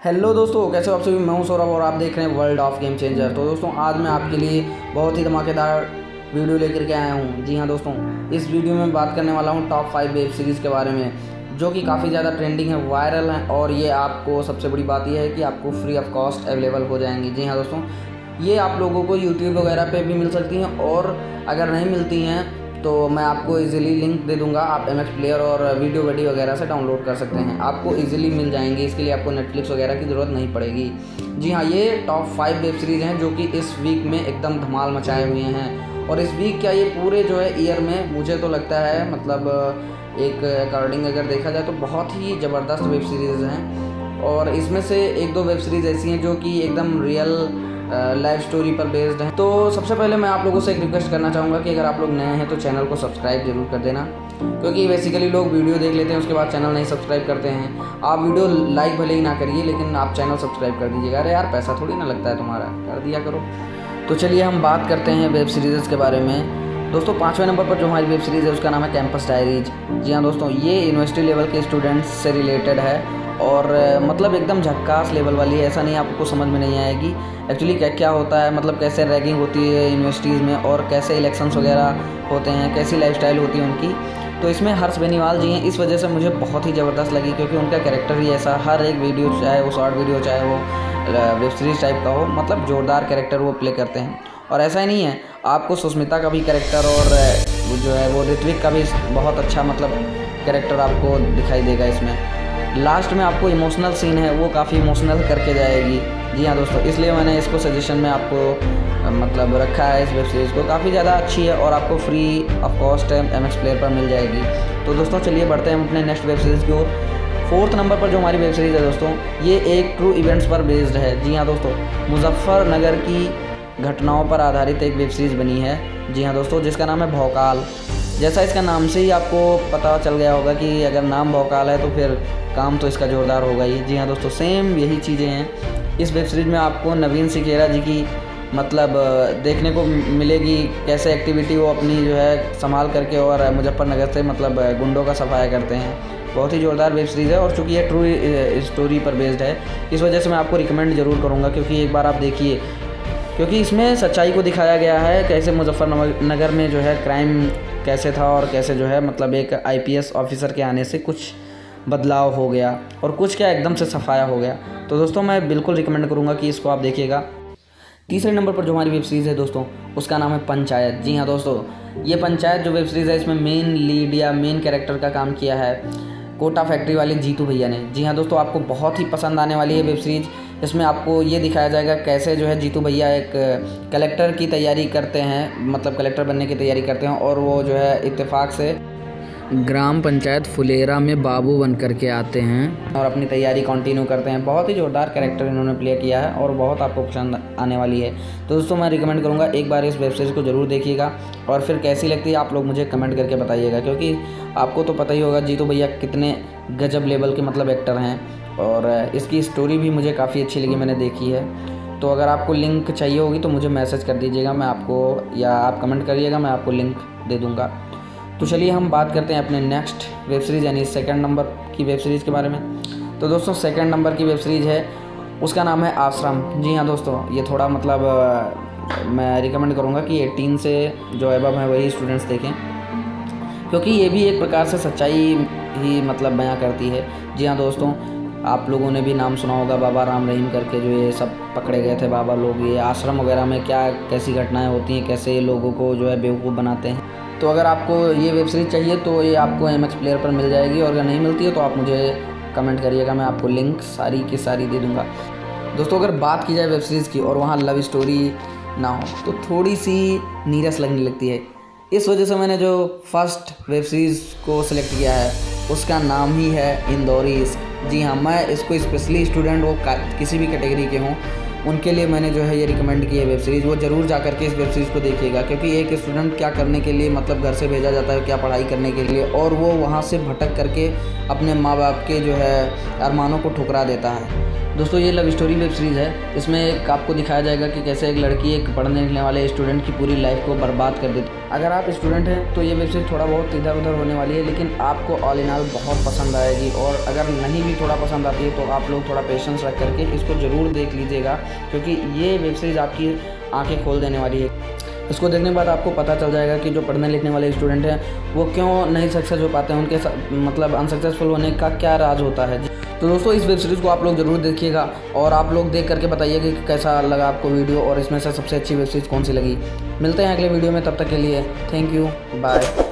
Hello दोस्तों, कैसे हो आप सभी? मैं हूँ सौरभ और आप देख रहे हैं वर्ल्ड ऑफ़ गेम चेंजर तो दोस्तों, आज मैं आपके लिए बहुत ही धमाकेदार वीडियो लेकर के आया हूँ। जी हाँ दोस्तों, इस वीडियो में बात करने वाला हूँ टॉप फाइव वेब सीरीज़ के बारे में, जो कि काफ़ी ज़्यादा ट्रेंडिंग है वायरल है, और ये आपको सबसे बड़ी बात यह है कि आपको फ्री ऑफ़ कॉस्ट अवेलेबल हो जाएँगी। जी हाँ दोस्तों, ये आप लोगों को यूट्यूब वगैरह पर भी मिल सकती हैं, और अगर नहीं मिलती हैं तो मैं आपको इजीली लिंक दे दूँगा, आप एमएक्स प्लेयर और वीडियो वीडियो वगैरह से डाउनलोड कर सकते हैं। आपको इजीली मिल जाएँगे, इसके लिए आपको नेटफ्लिक्स वगैरह की ज़रूरत नहीं पड़ेगी। जी हाँ ये टॉप फाइव वेब सीरीज़ हैं जो कि इस वीक में एकदम धमाल मचाए हुए हैं। और इस वीक क्या ये पूरे जो है ईयर में, मुझे तो लगता है मतलब एक अकॉर्डिंग अगर देखा जाए तो बहुत ही ज़बरदस्त वेब सीरीज़ हैं। और इसमें से एक दो वेब सीरीज़ ऐसी हैं जो कि एकदम रियल लाइफ स्टोरी पर बेस्ड है। तो सबसे पहले मैं आप लोगों से एक रिक्वेस्ट करना चाहूँगा कि अगर आप लोग नए हैं तो चैनल को सब्सक्राइब ज़रूर कर देना, क्योंकि बेसिकली लोग वीडियो देख लेते हैं, उसके बाद चैनल नहीं सब्सक्राइब करते हैं। आप वीडियो लाइक भले ही ना करिए, लेकिन आप चैनल सब्सक्राइब कर दीजिएगा। अरे यार, पैसा थोड़ी ना लगता है तुम्हारा, कर दिया करो। तो चलिए हम बात करते हैं वेब सीरीज़ के बारे में। दोस्तों, पाँचवें नंबर पर जो हमारी वेब सीरीज़ है, उसका नाम है कैंपस डायरीज जी हाँ दोस्तों, ये यूनिवर्सिटी लेवल के स्टूडेंट्स से रिलेटेड है। और मतलब एकदम झक्कास लेवल वाली है, ऐसा नहीं आपको समझ में नहीं आएगी। एक्चुअली क्या क्या होता है मतलब कैसे रैगिंग होती है यूनिवर्सिटीज़ में और कैसे इलेक्शंस वगैरह होते हैं, कैसी लाइफस्टाइल होती है उनकी। तो इसमें हर्ष बेनीवाल जी हैं, इस वजह से मुझे बहुत ही ज़बरदस्त लगी क्योंकि उनका कैरेक्टर ही ऐसा, हर एक वीडियो चाहे वो शॉर्ट वीडियो चाहे वो वेब सीरीज़ टाइप का हो मतलब जोरदार कैरेक्टर वो प्ले करते हैं। और ऐसा ही नहीं है, आपको सुष्मिता का भी कैरेक्टर और जो है, वो ऋत्विक का भी बहुत अच्छा मतलब कैरेक्टर आपको दिखाई देगा इसमें। लास्ट में आपको इमोशनल सीन है, वो काफ़ी इमोशनल करके जाएगी। जी हाँ दोस्तों, इसलिए मैंने इसको सजेशन में आपको मतलब रखा है इस वेब सीरीज़ को। काफ़ी ज़्यादा अच्छी है और आपको free of cost M X player पर मिल जाएगी। तो दोस्तों, चलिए बढ़ते हैं अपने नेक्स्ट वेब सीरीज़ की ओर। फोर्थ नंबर पर जो हमारी वेब सीरीज़ है दोस्तों, ये एक ट्रू इवेंट्स पर बेस्ड है। जी हाँ दोस्तों, मुजफ्फरनगर की घटनाओं पर आधारित एक वेब सीरीज़ बनी है। जी हाँ दोस्तों, जिसका नाम है भौकाल। जैसा इसका नाम से ही आपको पता चल गया होगा कि अगर नाम भौकाल है तो फिर काम तो इसका ज़ोरदार होगा ही। जी हाँ दोस्तों सेम यही चीज़ें हैं। इस वेब सीरीज़ में आपको नवीन सिकेरा जी की मतलब देखने को मिलेगी, कैसे एक्टिविटी वो अपनी जो है संभाल करके और मुजफ्फरनगर से मतलब गुंडों का सफाया करते हैं। बहुत ही ज़ोरदार वेब सीरीज़ है और चूँकि ये ट्रू स्टोरी पर बेस्ड है, इस वजह से मैं आपको रिकमेंड ज़रूर करूँगा क्योंकि एक बार आप देखिए। क्योंकि इसमें सच्चाई को दिखाया गया है, कैसे मुजफ्फरनगर में जो है क्राइम कैसे था और कैसे जो है मतलब एक आईपीएस ऑफिसर के आने से कुछ बदलाव हो गया और कुछ क्या एकदम से सफाया हो गया। तो दोस्तों, मैं बिल्कुल रिकमेंड करूँगा कि इसको आप देखिएगा। तीसरे नंबर पर जो हमारी वेब सीरीज़ है दोस्तों, उसका नाम है पंचायत। जी हाँ दोस्तों, ये पंचायत जो वेब सीरीज़ है, इसमें मेन लीड या मेन कैरेक्टर का काम किया है कोटा फैक्ट्री वाले जीतू भैया ने। जी हाँ दोस्तों, आपको बहुत ही पसंद आने वाली है वेब सीरीज़ इसमें आपको ये दिखाया जाएगा कैसे जो है जीतू भैया एक कलेक्टर की तैयारी करते हैं मतलब कलेक्टर बनने की तैयारी करते हैं और वो जो है इत्तेफाक से ग्राम पंचायत फुलेरा में बाबू बन कर के आते हैं। और अपनी तैयारी कंटिन्यू करते हैं। बहुत ही जोरदार कैरेक्टर इन्होंने प्ले किया है और बहुत आपको पसंद आने वाली है। तो दोस्तों, मैं रिकमेंड करूँगा एक बार इस वेब सीरीज़ को ज़रूर देखिएगा और फिर कैसी लगती है आप लोग मुझे कमेंट करके बताइएगा, क्योंकि आपको तो पता ही होगा, जीतू भैया कितने गजब लेवल के मतलब एक्टर हैं और इसकी स्टोरी भी मुझे काफ़ी अच्छी लगी, मैंने देखी है। तो अगर आपको लिंक चाहिए होगी तो मुझे मैसेज कर दीजिएगा, मैं आपको या आप कमेंट करिएगा, मैं आपको लिंक दे दूँगा। तो चलिए हम बात करते हैं अपने नेक्स्ट वेब सीरीज़ यानी सेकंड नंबर की वेब सीरीज़ के बारे में। तो दोस्तों सेकंड नंबर की वेब सीरीज़ है, उसका नाम है आश्रम। जी हाँ दोस्तों, ये थोड़ा मतलब मैं रिकमेंड करूँगा कि 18 से जो एबम है, वही स्टूडेंट्स देखें। क्योंकि ये भी एक प्रकार से सच्चाई ही मतलब बयां करती है। जी हाँ दोस्तों, आप लोगों ने भी नाम सुना होगा, बाबा राम रहीम करके जो ये सब पकड़े गए थे बाबा लोग। ये आश्रम वगैरह में क्या, कैसी घटनाएँ होती हैं, कैसे ये लोगों को जो है बेवकूफ़ बनाते हैं। तो अगर आपको ये वेब सीरीज़ चाहिए तो ये आपको एम एक्स प्लेयर पर मिल जाएगी और अगर नहीं मिलती है तो आप मुझे कमेंट करिएगा, मैं आपको लिंक सारी की सारी दे दूँगा। दोस्तों, अगर बात की जाए वेब सीरीज़ की और वहाँ लव स्टोरी ना हो तो थोड़ी सी नीरस लगने लगती है। इस वजह से मैंने जो फ़र्स्ट वेब सीरीज़ को सिलेक्ट किया है, उसका नाम ही है इंदौरी जी हाँ मैं इसको स्पेशली स्टूडेंट वो किसी भी कैटेगरी के हों उनके लिए मैंने जो है ये रिकमेंड की है वेब सीरीज़ वो ज़रूर जा करके इस वेब सीरीज़ को देखिएगा, क्योंकि एक स्टूडेंट क्या करने के लिए मतलब घर से भेजा जाता है, क्या पढ़ाई करने के लिए, और वो वहाँ से भटक करके अपने माँ बाप के जो है अरमानों को ठुकरा देता है। दोस्तों, ये लव स्टोरी वेब सीरीज़ है। इसमें एक आपको दिखाया जाएगा कि कैसे एक लड़की एक पढ़ने लिखने वाले स्टूडेंट की पूरी लाइफ को बर्बाद कर देती है। अगर आप स्टूडेंट हैं तो ये वेब सीरीज़ थोड़ा बहुत इधर उधर होने वाली है, लेकिन आपको ऑल इन ऑल बहुत पसंद आएगी। और अगर नहीं भी थोड़ा पसंद आती है तो आप लोग थोड़ा पेशेंस रख करके इसको ज़रूर देख लीजिएगा, क्योंकि ये वेब सीरीज़ आपकी आँखें खोल देने वाली है। इसको देखने के बाद आपको पता चल जाएगा कि जो पढ़ने लिखने वाले स्टूडेंट हैं, वो क्यों नहीं सक्सेस हो पाते हैं, उनके मतलब अनसक्सेसफुल होने का क्या राज होता है। तो दोस्तों, इस वेब सीरीज़ को आप लोग ज़रूर देखिएगा और आप लोग देख करके बताइएगा कि कैसा लगा आपको वीडियो और इसमें से सबसे अच्छी वेब सीरीज़ कौन सी लगी। मिलते हैं अगले वीडियो में, तब तक के लिए थैंक यू बाय